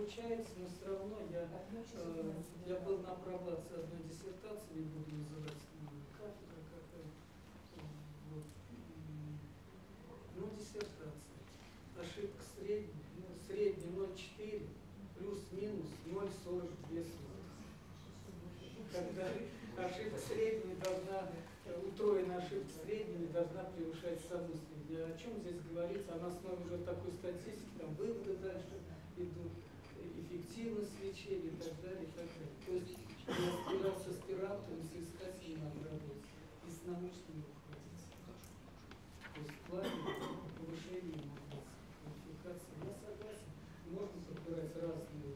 нужно. Но все равно я, э, я был на пробации одной диссертации, не буду называть кафедра какая. Вот. М, Ну, диссертация. Ошибка средняя, ну, средняя 0,4, плюс-минус 0,42 когда ошибка средняя должна, э, утроенная ошибка средняя должна превышать саму среднюю. О чем здесь говорится? А на основе уже такой статистики, там выводы дальше э, лечения и так далее, и так далее. То есть не аспирант с аспирантом, с искателем работать, и с научными руководителями. То есть в плане повышения квалификации. Я согласен, можно подбирать разные